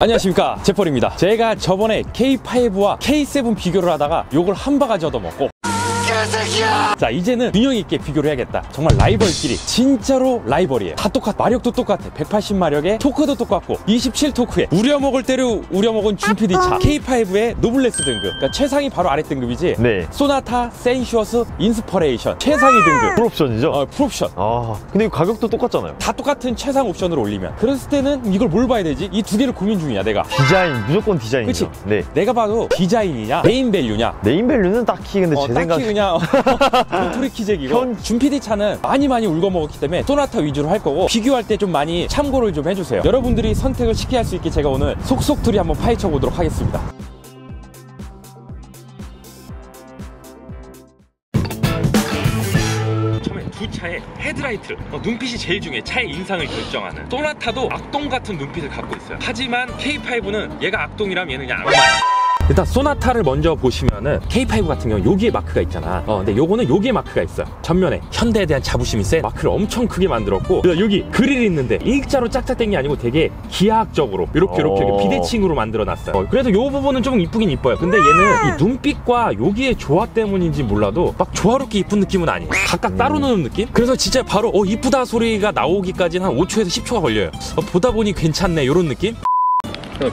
안녕하십니까. 제펄입니다. 제가 저번에 K5와 K7 비교를 하다가 욕을 한 바가지 얻어먹고 자 이제는 균형 있게 비교를 해야겠다 정말 라이벌끼리 진짜로 라이벌이에요 다 똑같아 마력도 똑같아 180마력에 토크도 똑같고 27토크에 우려먹을 대로 우려먹은 준피디 차 K5의 노블레스 등급 그러니까 최상위 바로 아래 등급이지 네. 소나타 센슈어스 인스퍼레이션 최상위 등급 풀옵션이죠? 어, 풀옵션 아, 근데 이거 가격도 똑같잖아요. 다 똑같은 최상 옵션을 올리면 그랬을 때는 이걸 뭘 봐야 되지? 이 두 개를 고민 중이야 내가 디자인, 무조건 디자인이죠. 그치? 네. 내가 봐도 디자인이냐 네임밸류냐 네임밸류는 딱히 근데 어, 제 딱히 생각 그냥 도토리 키재기고 현- 준피디 차는 많이 많이 울거먹었기 때문에 소나타 위주로 할 거고 비교할 때 좀 많이 참고를 좀 해주세요. 여러분들이 선택을 쉽게 할 수 있게 제가 오늘 속속들이 한번 파헤쳐 보도록 하겠습니다. 처음에 두 차의 헤드라이트 어, 눈빛이 제일 중요해. 차의 인상을 결정하는. 소나타도 악동 같은 눈빛을 갖고 있어요. 하지만 K5는 얘가 악동이라면 얘는 그냥 악마야 일단 소나타를 먼저 보시면은 K5 같은 경우 여기에 마크가 있잖아. 어 근데 요거는 여기에 마크가 있어요 전면에 현대에 대한 자부심이 센 마크를 엄청 크게 만들었고 여기 그릴이 있는데 일자로 짝짝댄 게 아니고 되게 기하학적으로 이렇게 이렇게, 이렇게 어. 비대칭으로 만들어 놨어요. 어, 그래서 요 부분은 좀 이쁘긴 이뻐요. 근데 얘는 이 눈빛과 여기의 조화 때문인지 몰라도 막 조화롭게 이쁜 느낌은 아니에요. 각각 따로 노는 느낌? 그래서 진짜 바로 어 이쁘다 소리가 나오기까지는 한 5초에서 10초가 걸려요. 어, 보다 보니 괜찮네 요런 느낌?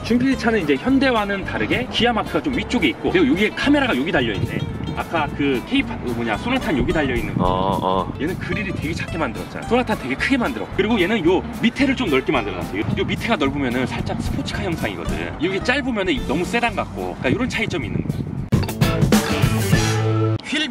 준필 차는 이제 현대와는 다르게 기아 마크가 좀 위쪽에 있고 그리고 여기에 카메라가 여기 달려 있네. 아까 그 K8 그 뭐냐 소나탄 여기 달려 있는 거. 아, 아. 얘는 그릴이 되게 작게 만들었잖아. 소나탄 되게 크게 만들어. 그리고 얘는 요 밑에를 좀 넓게 만들어놨어. 요, 요 밑에가 넓으면은 살짝 스포츠카 형상이거든. 여기 짧으면은 너무 세단 같고. 그러니까 이런 차이점이 있는 거야.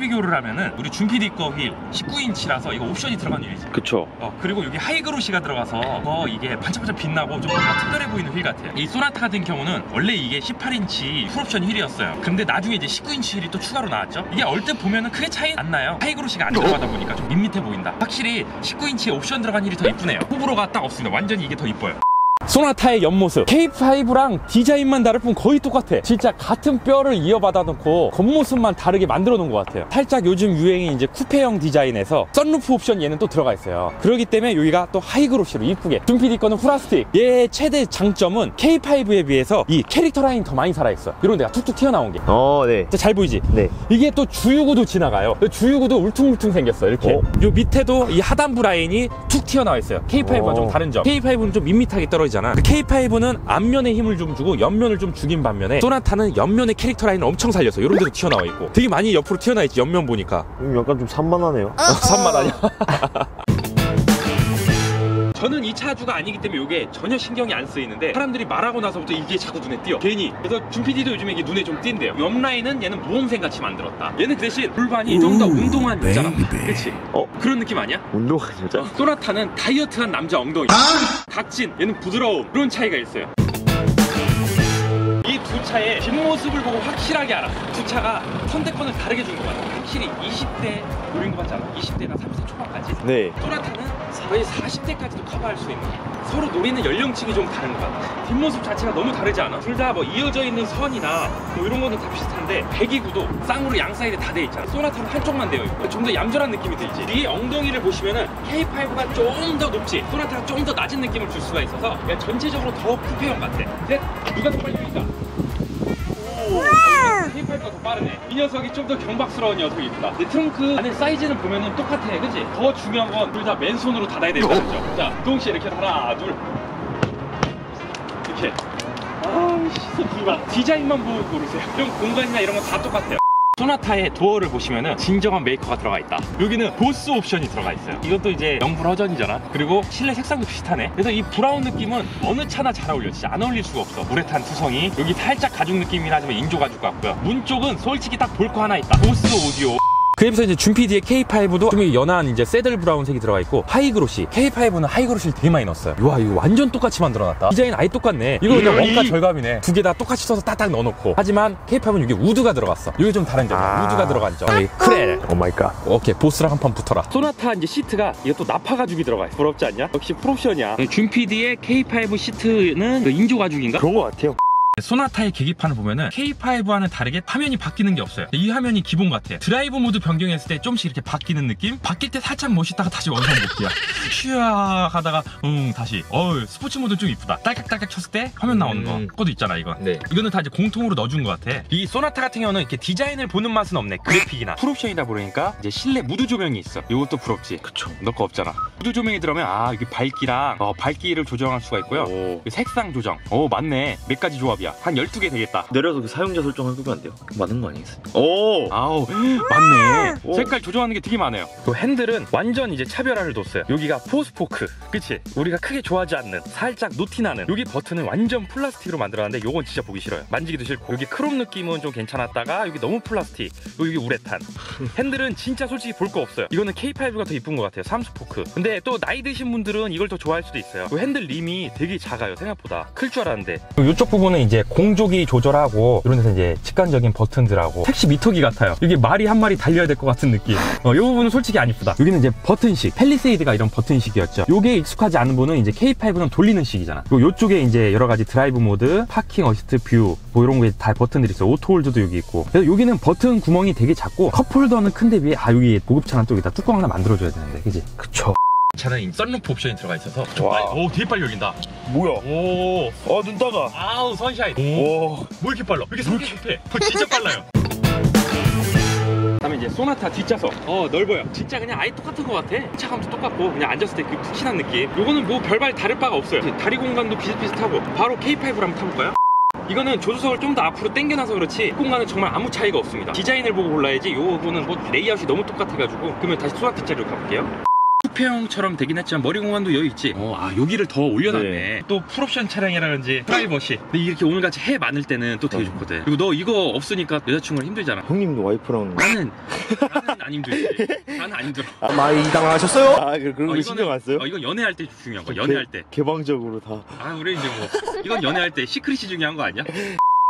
휠 비교를 하면은 우리 준피디 거 휠 19인치라서 이거 옵션이 들어간 휠이지. 그쵸. 어, 그리고 여기 하이그로시가 들어가서 더 이게 반짝반짝 빛나고 좀 뭔가 특별해 보이는 휠 같아요. 이 소나타 같은 경우는 원래 이게 18인치 풀옵션 휠이었어요. 근데 나중에 이제 19인치 휠이 또 추가로 나왔죠. 이게 얼뜻 보면은 크게 차이 안 나요. 하이그로시가 안 들어가다 보니까 좀 밋밋해 보인다. 확실히 19인치에 옵션 들어간 휠이 더 이쁘네요. 호불호가 딱 없습니다. 완전히 이게 더 이뻐요. 소나타의 옆모습 K5랑 디자인만 다를 뿐 거의 똑같아 진짜 같은 뼈를 이어받아 놓고 겉모습만 다르게 만들어 놓은 것 같아요 살짝 요즘 유행이 이제 쿠페형 디자인에서 썬루프 옵션 얘는 또 들어가 있어요 그렇기 때문에 여기가 또 하이그로시로 이쁘게 준피디 거는 후라스틱 얘의 최대 장점은 K5에 비해서 이 캐릭터 라인이 더 많이 살아있어 이런 데가 툭툭 튀어나온 게 어, 네. 진짜 잘 보이지? 네. 이게 또 주유구도 지나가요. 주유구도 울퉁불퉁 생겼어. 이렇게. 어? 요 밑에도 이 하단부 라인이 툭 튀어나와 있어요. K5와 어. 좀 다른 점. K5는 좀 밋밋하게 떨어지 잖아. K5는 앞면에 힘을 좀 주고 옆면을 좀 죽인 반면에 소나타는 옆면에 캐릭터 라인을 엄청 살려서 이런 데도 튀어나와 있고 되게 많이 옆으로 튀어나와 있지. 옆면 보니까. 음, 약간 좀 산만하네요. 어, 산만하냐? 저는 이 차주가 아니기 때문에 이게 전혀 신경이 안 쓰이는데 사람들이 말하고 나서부터 이게 자꾸 눈에 띄어. 괜히. 그래서 준PD도 요즘에 이게 눈에 좀 띈대요. 옆 라인은 얘는 모험생 같이 만들었다. 얘는 그 대신 골반이 좀 더 운동한 여자라 그치? 어? 그런 느낌 아니야? 운동한 여자? 어, 소나타는 다이어트한 남자 엉덩이. 각진 얘는 부드러움. 그런 차이가 있어요. 이두 차의 뒷모습을 보고 확실하게 알아. 두 차가 선택권을 다르게 준 것 같아. 확실히 20대 노린 것 같지 않아? 20대나 30대 초반까지? 네. 소나타는 거의 40대까지도 커버할 수 있는 서로 노리는 연령층이 좀 다른 것 같아 뒷모습 자체가 너무 다르지 않아? 둘 다 뭐 이어져 있는 선이나 뭐 이런 거는 다 비슷한데 배기구도 쌍으로 양 사이드에 다돼 있잖아. 소나타는 한쪽만 되어 있고 좀 더 얌전한 느낌이 들지. 이 엉덩이를 보시면은 K5가 좀 더 높지. 소나타가 좀 더 낮은 느낌을 줄 수가 있어서 전체적으로 더 쿠페형 같아. 셋 누가 더 빨리 밀까? 오, K5가 더 빠르네. 이 녀석이 좀 더 경박스러운 녀석이구나. 네, 트렁크 안에 사이즈는 보면은 똑같아, 그지? 더 중요한 건 둘 다 맨손으로 닫아야 된다는 점. 자, 동시 이렇게 하나, 둘, 이렇게. 아우씨, 손 디자인만 보고 고르세요. 이런 공간이나 이런 건 다 똑같아요. 소나타의 도어를 보시면은 진정한 메이커가 들어가 있다. 여기는 보스 옵션이 들어가 있어요. 이것도 이제 명불허전이잖아. 그리고 실내 색상도 비슷하네. 그래서 이 브라운 느낌은 어느 차나 잘 어울려. 진짜 안 어울릴 수가 없어. 우레탄 투성이. 여기 살짝 가죽 느낌이긴 하지만 인조 가죽 같고요. 문 쪽은 솔직히 딱 볼 거 하나 있다. 보스 오디오. 그에 비해서 이제 준피디의 K5도 좀 연한 이제 saddle brown 색이 들어가 있고 하이그로시. K5는 하이그로시를 되게 많이 넣었어요. 와 이거 완전 똑같이 만들어놨다. 디자인 아예 똑같네. 이거 그냥 원가 절감이네. 두 개 다 똑같이 써서 딱딱 넣어놓고. 하지만 K5는 여기 우드가 들어갔어. 이게 좀 다른 점이야. 아. 우드가 들어간 점. 여기 크렐 oh my god. 오케이 보스랑 한 판 붙어라. 소나타 이제 시트가 이것도 나파 가죽이 들어가 있어 부럽지 않냐? 역시 풀옵션이야. 준피디의 K5 시트는 그 인조 가죽인가? 그런 것 같아요. 소나타의 계기판을 보면은 K5와는 다르게 화면이 바뀌는 게 없어요. 이 화면이 기본 같아요. 드라이브 모드 변경했을 때 좀씩 이렇게 바뀌는 느낌? 바뀔 때 살짝 멋있다가 다시 원상 복귀야. 슈아 하다가 응 다시. 어우 스포츠 모드 좀 이쁘다. 딸깍딸깍 쳤을 때 화면 나오는 거. 음. 그것도 있잖아 이거. 네. 이거는 다 이제 공통으로 넣어준 것 같아. 이 소나타 같은 경우는 이렇게 디자인을 보는 맛은 없네. 그래픽이나. 풀옵션이다 보니까 이제 실내 무드 조명이 있어. 이것도 부럽지. 그쵸. 너거 없잖아. 무드 조명이 들어오면 아 이게 밝기랑 어, 밝기를 조정할 수가 있고요. 오. 색상 조정. 오 맞네. 몇 가지 조합이 야. 한 12개 되겠다. 내려서 그 사용자 설정을 끄면 안 돼요? 맞는 거 아니겠어요? 오! 아우 맞네. 오. 색깔 조정하는 게 되게 많아요. 그 핸들은 완전 이제 차별화를 뒀어요. 여기가 four spoke. 그치? 우리가 크게 좋아하지 않는 살짝 노티나는 여기 버튼은 완전 플라스틱으로 만들었는데 요건 진짜 보기 싫어요. 만지기도 싫고 여기 크롬 느낌은 좀 괜찮았다가 여기 너무 플라스틱. 여기 우레탄. 핸들은 진짜 솔직히 볼 거 없어요. 이거는 K5가 더 이쁜 것 같아요. 삼스포크. 근데 또 나이 드신 분들은 이걸 더 좋아할 수도 있어요. 그 핸들 림이 되게 작아요. 생각보다 클 줄 알았는데. 이쪽 부분은 이제 공조기 조절하고 이런 데서 이제 직관적인 버튼들하고 택시 미터기 같아요. 이게 말이 한 마리 달려야 될 것 같은 느낌. 어, 이 부분은 솔직히 안 이쁘다. 여기는 이제 버튼식, 펠리세이드가 이런 버튼식이었죠. 요게 익숙하지 않은 분은 이제 K5는 돌리는 식이잖아. 요 요쪽에 이제 여러 가지 드라이브 모드, parking assist view, 뭐 이런 게 다 버튼들이 있어요. auto hold도 여기 있고. 그래서 여기는 버튼 구멍이 되게 작고 컵홀더는 큰데 비해 아 여기 고급차는 또 여기다 뚜껑 하나 만들어줘야 되는데, 그지? 그쵸. 차는 썬루프 옵션이 들어가 있어서 와. 오 되게 빨리 열린다. 뭐야? 오, 어, 눈 따가. 아우 sunshine. 오. 뭐 이렇게 빨라? 왜 이렇게 성격 급해? 진짜 빨라요. 다음에 이제 소나타 뒷좌석. 어 넓어요. 진짜 그냥 아예 똑같은 것 같아. 착좌감도 똑같고 그냥 앉았을 때 그 푹신한 느낌. 요거는 뭐 별반 다를 바가 없어요. 다리 공간도 비슷비슷하고 바로 K5를 한번 타볼까요? 이거는 조수석을 좀 더 앞으로 당겨놔서 그렇지 공간은 정말 아무 차이가 없습니다. 디자인을 보고 골라야지 요거는 뭐 레이아웃이 너무 똑같아가지고 그러면 다시 소나타 자리로 가볼게요. 쿠페형처럼 되긴 했지만 머리 공간도 여유 있지. 어, 아 여기를 더 올려놨네. 네. 또 풀옵션 차량이라든지 프라이버시. 근데 이렇게 오늘같이 해 많을 때는 또 되게 네. 좋거든. 그리고 너 이거 없으니까 여자친구는 힘들잖아. 형님도 와이프랑. 나는 나는 안 힘들지. 나는 안 힘들어. 아, 많이 당황하셨어요? 아, 그, 그런 어, 거 신경 안 써요? 어, 이건 연애할 때 중요한 거. 연애할 때. 개방적으로 다. 아 우리 이제 뭐 이건 연애할 때 secret이 중요한 거 아니야?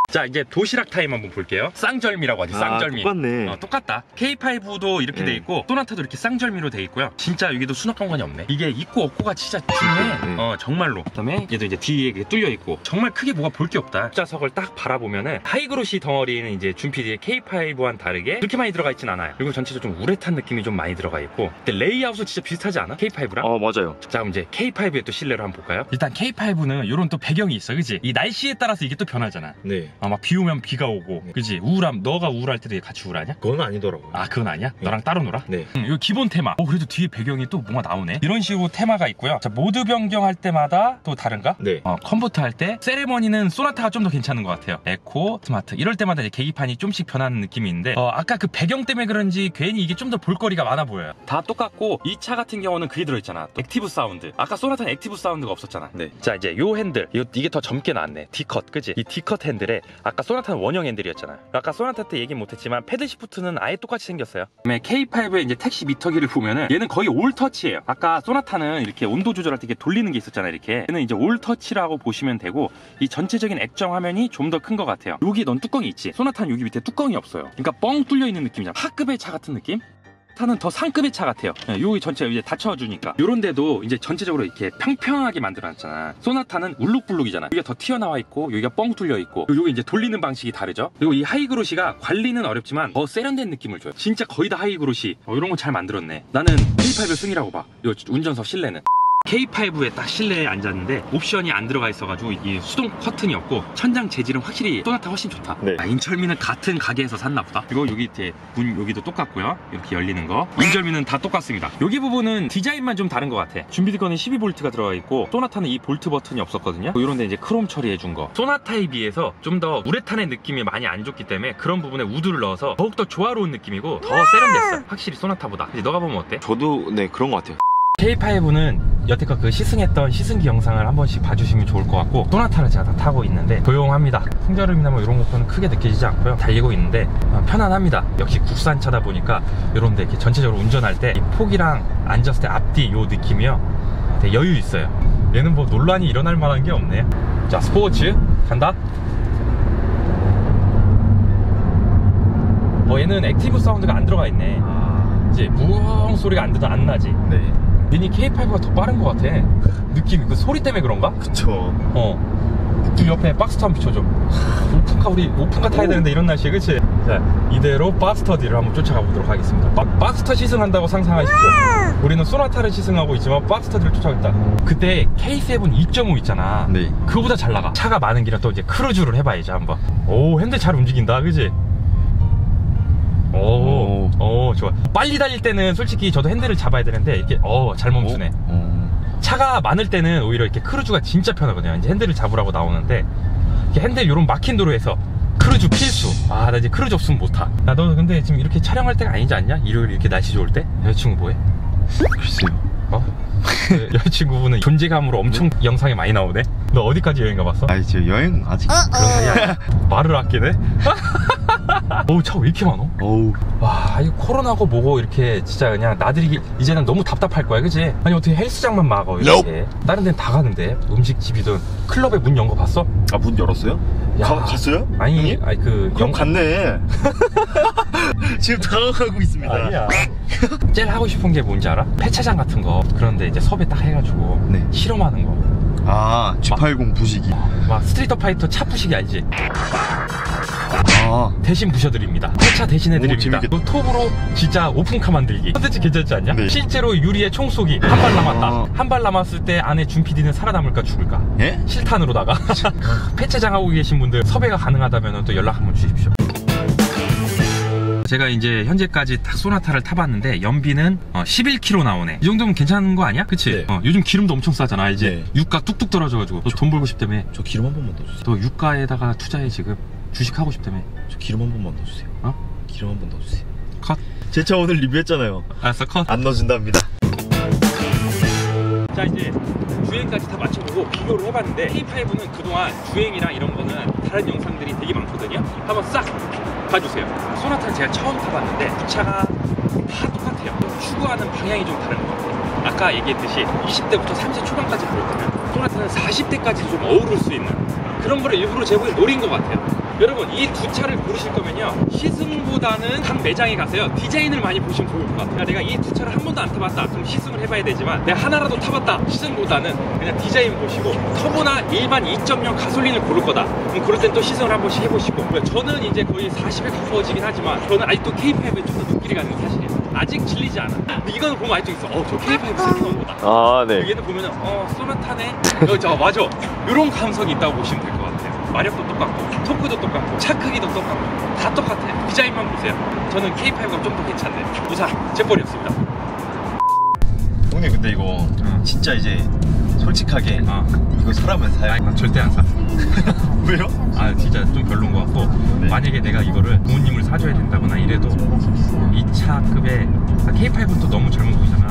자 이제 도시락 타임 한번 볼게요. 쌍절미라고 하지. 쌍절미. 아, 똑같네. 어, 똑같다. K5도 이렇게 돼 네. 있고 소나타도 이렇게 쌍절미로 돼 있고요. 진짜 여기도 수납 공간이 없네. 이게 있고 없고가 진짜 중요해. 네. 어 정말로. 그 다음에 얘도 이제 뒤에 이게 뚫려 있고 정말 크게 뭐가 볼 게 없다. 좌석을 딱 바라보면은 high glossy 덩어리는 이제 준PD의 K5와는 다르게 그렇게 많이 들어가 있진 않아요. 그리고 전체적으로 좀 우레탄 느낌이 좀 많이 들어가 있고 근데 레이아웃은 진짜 비슷하지 않아? K5랑? 어, 맞아요. 자 그럼 이제 K5의 또 실내로 한번 볼까요? 일단 K5는 이런 또 배경이 있어 그지? 이 날씨에 따라서 이게 또 변하잖아 네. 아 막 비 오면 비가 오고 그지? 우울함 너가 우울할 때도 같이 우울하냐? 그건 아니더라고요. 아 그건 아니야? 너랑 따로 놀아? 네. 응, 이거 기본 테마 어 그래도 뒤에 배경이 또 뭔가 나오네 이런 식으로 테마가 있고요 자 모드 변경할 때마다 또 다른가? 네. 어, comfort 할 때 세레머니는 소나타가 좀 더 괜찮은 것 같아요 eco, smart 이럴 때마다 이제 계기판이 좀씩 변하는 느낌이 있는데 어, 아까 그 배경 때문에 그런지 괜히 이게 좀 더 볼거리가 많아 보여요 다 똑같고 이 차 같은 경우는 그게 들어있잖아 active sound 아까 소나타는 active sound가 없었잖아 네. 자 이제 요 핸들 이거, 이게 더 젊게 나왔네 D cut 그지? 이 D cut 핸들에 아까 소나타는 원형 핸들이었잖아 아까 소나타 때 얘기 못했지만 paddle shift는 아예 똑같이 생겼어요. 그다음에 K5의 이제 택시 미터기를 보면은 얘는 거의 all touch예요. 아까 소나타는 이렇게 온도 조절할 때 이렇게 돌리는 게 있었잖아 이렇게. 얘는 이제 all touch라고 보시면 되고 이 전체적인 액정 화면이 좀 더 큰 것 같아요. 여기 넌 뚜껑이 있지? 소나타는 여기 밑에 뚜껑이 없어요. 그러니까 뻥 뚫려 있는 느낌이잖아. 하급의 차 같은 느낌? 타는 더 상급의 차 같아요. 네, 여기 전체 이제 닫혀주니까. 요런데도 이제 전체적으로 이렇게 평평하게 만들어놨잖아. 소나타는 울룩불룩이잖아. 여기가 더 튀어나와 있고, 여기가 뻥 뚫려 있고, 여기 이제 돌리는 방식이 다르죠. 그리고 이 high glossy가 관리는 어렵지만 더 세련된 느낌을 줘요. 진짜 거의 다 high glossy. 어, 이런 거 잘 만들었네. 나는 K5의 승이라고 봐. 요 운전석 실내는. K5에 딱 실내에 앉았는데 옵션이 안 들어가 있어가지고 이 수동 커튼이 없고 천장 재질은 확실히 소나타 훨씬 좋다. 네. 아, 인절미는 같은 가게에서 샀나 보다. 그리고 여기 이제 문 여기도 똑같고요. 이렇게 열리는 거. 인절미는 다 똑같습니다. 여기 부분은 디자인만 좀 다른 것 같아. 준PD 거는 12V가 들어가 있고 소나타는 이 볼트 버튼이 없었거든요. 이런데 이제 크롬 처리해 준 거. 소나타에 비해서 좀 더 우레탄의 느낌이 많이 안 좋기 때문에 그런 부분에 wood를 넣어서 더욱더 조화로운 느낌이고 더 세련됐어. 확실히 소나타보다. 이제 너가 보면 어때? 저도, 네, 그런 것 같아요. K5는 여태껏 그 시승했던 시승기 영상을 한 번씩 봐주시면 좋을 것 같고 소나타를 제가 다 타고 있는데 조용합니다. 풍절음이나 뭐 이런 것들은 크게 느껴지지 않고요. 달리고 있는데 어, 편안합니다. 역시 국산차다 보니까 이런데 이렇게 전체적으로 운전할 때이 폭이랑 앉았을 때 앞뒤 요 느낌이요. 되게 여유 있어요. 얘는 뭐 논란이 일어날 만한 게 없네. 자 스포츠 간다. 어 얘는 active sound가 안 들어가 있네. 아, 이제 무엉 소리가 안, 나- 안 나지. 네. 괜히 K5가 더 빠른 것 같아. 느낌이 그 소리 때문에 그런가? 그쵸. 어. 그 옆에 박스터 한번 비춰줘. 오픈카 우리 오픈카 타야 되는데 이런 날씨에 그치? 자 이대로 박스터 뒤를 한번 쫓아가 보도록 하겠습니다. 박- 박스터 시승한다고 상상하십시오. 우리는 소나타를 시승하고 있지만 박스터 뒤를 쫓아가겠다. 그때 K7 2.5 있잖아. 네. 그거보다 잘 나가. 차가 많은 길은 또 이제 cruise를 해봐야지 한번. 오 핸들 잘 움직인다, 그지? 오, 오, 좋아. 빨리 달릴 때는 솔직히 저도 핸들을 잡아야 되는데 이렇게 어 잘 멈추네. 어. 차가 많을 때는 오히려 이렇게 cruise가 진짜 편하거든요. 이제 핸들을 잡으라고 나오는데 이렇게 핸들 이런 막힌 도로에서 크루즈 필수. 아, 나 이제 크루즈 없으면 못 타. 나 너 근데 지금 이렇게 촬영할 때가 아니지 않냐? 일요일 이렇게 날씨 좋을 때? 여자친구 뭐해? 글쎄요. 어? 그 여자친구분은 존재감으로 엄청 영상에 많이 나오네. 너 어디까지 여행 가봤어? 아니 저 여행 아직. 그런 사이 아니야. 말을 아끼네. 어우 차 왜 이렇게 많어? 어우. 와, 이 코로나고 뭐고 이렇게 진짜 그냥 나들이 이제는 너무 답답할 거야, 그지? 아니 어떻게 헬스장만 막어 이렇게? 다른 데는 다 가는데 음식집이든 클럽에 문 연 거 봤어? 아 문 열었어요? 야. 가, 갔어요? 아니, 형님? 아니 그 그럼 갔네. 지금 당황하고 있습니다. 아니야. 제일 하고 싶은 게 뭔지 알아? 폐차장 같은 거. 그런데 이제 섭외 딱 해가지고 네. 실험하는 거. 아 G80 부시기. 막 Street Fighter 차 부시기 알지? 아. 대신 부셔드립니다. 폐차 대신해드립니다. 오, 톱으로 진짜 오픈카 만들기. 컨텐츠 괜찮지 않냐? 네. 실제로 유리에 총 쏘기. 한발 남았다. 아. 한발 남았을 때 안에 준 PD는 살아남을까 죽을까? 예? 실탄으로다가. 폐차장 하고 계신 분들 섭외가 가능하다면 또 연락 한번 주십시오. 제가 이제 현재까지 딱 소나타를 타봤는데 연비는 11km 나오네. 이 정도면 괜찮은 거 아니야? 그치? 네. 어, 요즘 기름도 엄청 싸잖아, 알지? 네. 유가 뚝뚝 떨어져가지고 너 돈 벌고 싶다며. 저 기름 한 번만 넣어주세요. 너 유가에다가 투자해 지금. 주식하고 싶다며. 저 기름 한 번만 넣어주세요. 어? 기름 한 번 넣어주세요. 컷. 제 차 오늘 리뷰했잖아요. 알았어, 컷. 안 넣어준답니다. 자 이제 주행까지 다 맞춰보고 비교를 해봤는데 K5는 그동안 주행이랑 이런 거는 다른 영상들이 되게 많거든요 한번 싹 봐주세요 소나타는 제가 처음 타봤는데 두 차가 다 똑같아요 추구하는 방향이 좀 다른 것 같아요 아까 얘기했듯이 20대부터 30대 초반까지 볼 거면 소나타는 40대까지 좀 어우를 수 있는 그런 거를 일부러 제보에 노린 것 같아요 여러분 이 두 차를 고르실 거면요. 시승보다는 한 매장에 가세요. 디자인을 많이 보시면 좋을 것 같아요. 내가 이 두 차를 한 번도 안 타봤다. 그럼 시승을 해봐야 되지만 내가 하나라도 타봤다. 시승보다는 그냥 디자인 보시고 터보나 일반 2.0 가솔린을 고를 거다. 그럼 그럴 땐 또 시승을 한 번씩 해보시고. 저는 이제 거의 40에 가까워지긴 하지만 저는 아직도 K5에 좀 더 눈길이 가는 게 사실이에요. 아직 질리지 않아 근데 이거는 보면 아직도 있어. 어저 K5 세팅한 거다. 아 얘는 보면은 어 소나타네? 어, 저 맞아. 이런 감성이 있다고 보시면 같아요 마력도 똑같고 토크도 똑같고 차 크기도 똑같고 다 똑같아요. 디자인만 보세요. 저는 K5가 좀 더 괜찮네. 우선 제벌이었습니다. 형님 근데 이거 진짜 이제 솔직하게 아, 이거 사라면 사요? 아 절대 안 사. 왜요? 아 진짜 좀 별론 것 같고 네. 만약에 내가 이거를 부모님을 사줘야 된다거나 이래도 이 차급에 K5는 또 너무 젊은 거잖아